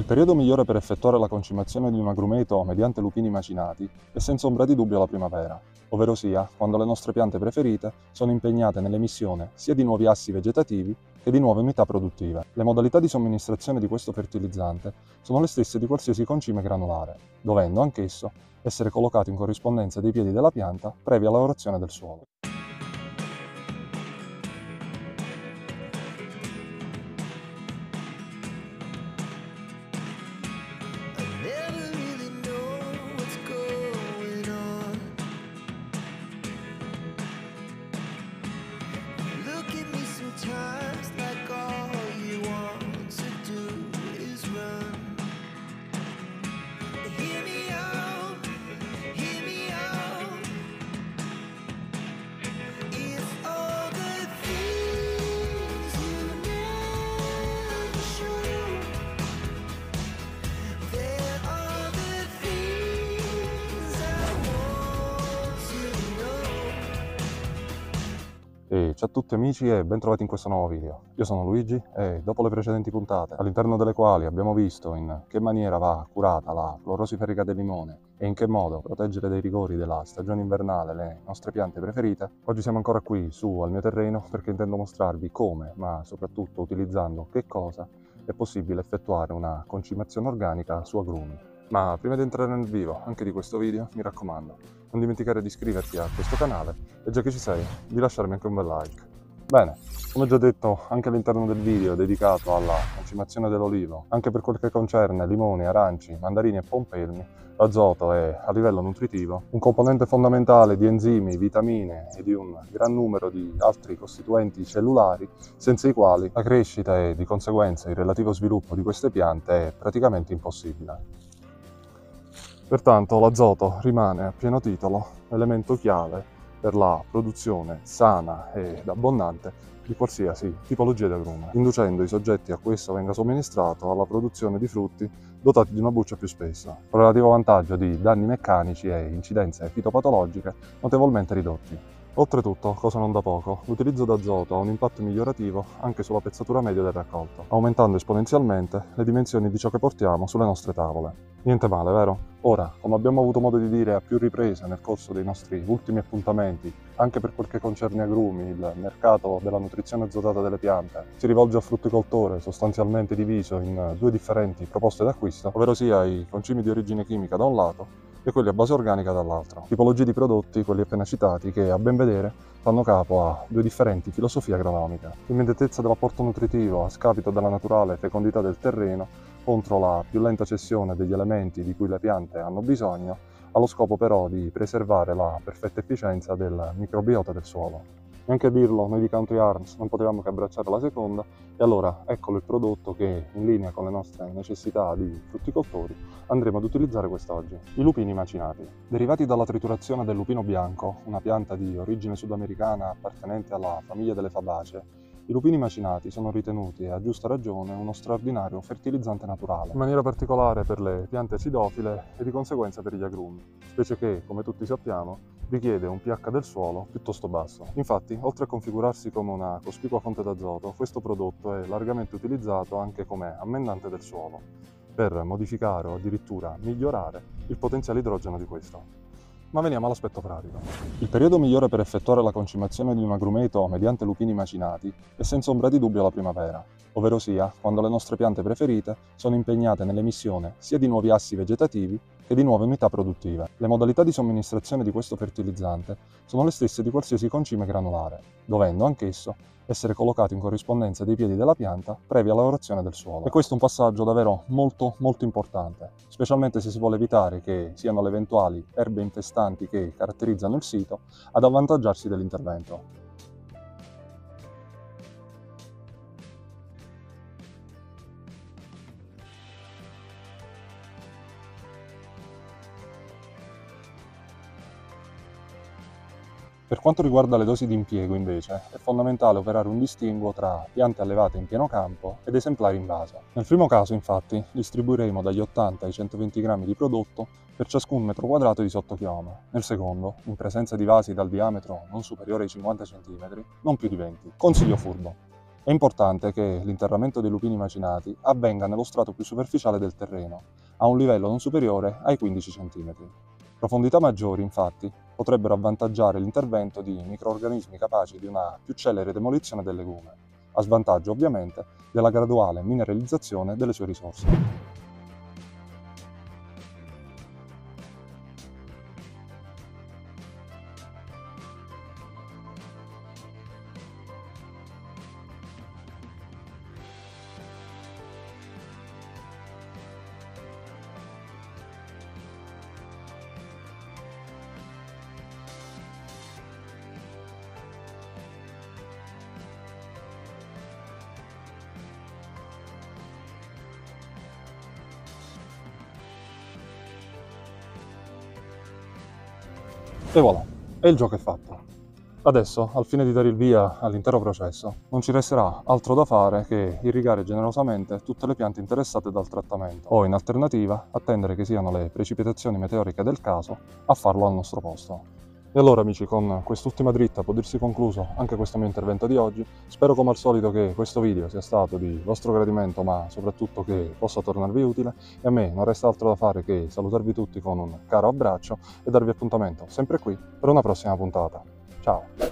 Il periodo migliore per effettuare la concimazione di un agrumeto mediante lupini macinati è senza ombra di dubbio la primavera, ovvero sia quando le nostre piante preferite sono impegnate nell'emissione sia di nuovi assi vegetativi che di nuove unità produttive. Le modalità di somministrazione di questo fertilizzante sono le stesse di qualsiasi concime granulare, dovendo anch'esso essere collocato in corrispondenza dei piedi della pianta previa lavorazione del suolo. E ciao a tutti amici e ben trovati in questo nuovo video. Io sono Luigi e dopo le precedenti puntate, all'interno delle quali abbiamo visto in che maniera va curata la clorosi ferrica del limone e in che modo proteggere dai rigori della stagione invernale le nostre piante preferite, oggi siamo ancora qui su al mio terreno perché intendo mostrarvi come, ma soprattutto utilizzando che cosa, è possibile effettuare una concimazione organica su agrumi. Ma prima di entrare nel vivo anche di questo video, mi raccomando, non dimenticare di iscriverti a questo canale e già che ci sei, di lasciarmi anche un bel like. Bene, come già detto anche all'interno del video dedicato alla concimazione dell'olivo, anche per quel che concerne limoni, aranci, mandarini e pompelmi, l'azoto è a livello nutritivo un componente fondamentale di enzimi, vitamine e di un gran numero di altri costituenti cellulari senza i quali la crescita e di conseguenza il relativo sviluppo di queste piante è praticamente impossibile. Pertanto l'azoto rimane a pieno titolo elemento chiave per la produzione sana ed abbondante di qualsiasi tipologia di agrume, inducendo i soggetti a cui esso venga somministrato alla produzione di frutti dotati di una buccia più spessa, con relativo vantaggio di danni meccanici e incidenze fitopatologiche notevolmente ridotti. Oltretutto, cosa non da poco, l'utilizzo d'azoto ha un impatto migliorativo anche sulla pezzatura media del raccolto, aumentando esponenzialmente le dimensioni di ciò che portiamo sulle nostre tavole. Niente male, vero? Ora, come abbiamo avuto modo di dire a più riprese nel corso dei nostri ultimi appuntamenti, anche per quel che concerne agrumi, il mercato della nutrizione azotata delle piante si rivolge al frutticoltore sostanzialmente diviso in due differenti proposte d'acquisto, ovvero sia i concimi di origine chimica da un lato e quelli a base organica dall'altro. Tipologie di prodotti, quelli appena citati, che a ben vedere fanno capo a due differenti filosofie agronomiche. L'immediatezza dell'apporto nutritivo a scapito della naturale fecondità del terreno contro la più lenta cessione degli elementi di cui le piante hanno bisogno, allo scopo però di preservare la perfetta efficienza del microbiota del suolo. Neanche a dirlo, noi di Country Arms non potevamo che abbracciare la seconda e allora eccolo il prodotto che, in linea con le nostre necessità di frutticoltori, andremo ad utilizzare quest'oggi. I lupini macinati. Derivati dalla triturazione del lupino bianco, una pianta di origine sudamericana appartenente alla famiglia delle fabacee, i lupini macinati sono ritenuti, a giusta ragione, uno straordinario fertilizzante naturale, in maniera particolare per le piante acidofile e di conseguenza per gli agrumi, specie che, come tutti sappiamo, richiede un pH del suolo piuttosto basso. Infatti, oltre a configurarsi come una cospicua fonte d'azoto, questo prodotto è largamente utilizzato anche come ammendante del suolo, per modificare o addirittura migliorare il potenziale idrogeno di questo. Ma veniamo all'aspetto pratico. Il periodo migliore per effettuare la concimazione di un agrumeto mediante lupini macinati è senza ombra di dubbio la primavera, ovvero sia quando le nostre piante preferite sono impegnate nell'emissione sia di nuovi assi vegetativi che di nuove unità produttive. Le modalità di somministrazione di questo fertilizzante sono le stesse di qualsiasi concime granulare, dovendo anch'esso essere collocato in corrispondenza dei piedi della pianta previa lavorazione del suolo. E questo è un passaggio davvero molto molto importante, specialmente se si vuole evitare che siano le eventuali erbe infestanti che caratterizzano il sito ad avvantaggiarsi dell'intervento. Per quanto riguarda le dosi di impiego, invece, è fondamentale operare un distinguo tra piante allevate in pieno campo ed esemplari in vaso. Nel primo caso, infatti, distribuiremo dagli 80 ai 120 grammi di prodotto per ciascun metro quadrato di sottochioma. Nel secondo, in presenza di vasi dal diametro non superiore ai 50 cm, non più di 20. Consiglio furbo. È importante che l'interramento dei lupini macinati avvenga nello strato più superficiale del terreno, a un livello non superiore ai 15 cm. Profondità maggiori, infatti, potrebbero avvantaggiare l'intervento di microorganismi capaci di una più celere demolizione del legume, a svantaggio ovviamente della graduale mineralizzazione delle sue risorse. E voilà, e il gioco è fatto. Adesso, al fine di dare il via all'intero processo, non ci resterà altro da fare che irrigare generosamente tutte le piante interessate dal trattamento o, in alternativa, attendere che siano le precipitazioni meteoriche del caso a farlo al nostro posto. E allora amici, con quest'ultima dritta può dirsi concluso anche questo mio intervento di oggi. Spero come al solito che questo video sia stato di vostro gradimento, ma soprattutto che possa tornarvi utile. E a me non resta altro da fare che salutarvi tutti con un caro abbraccio e darvi appuntamento sempre qui per una prossima puntata. Ciao!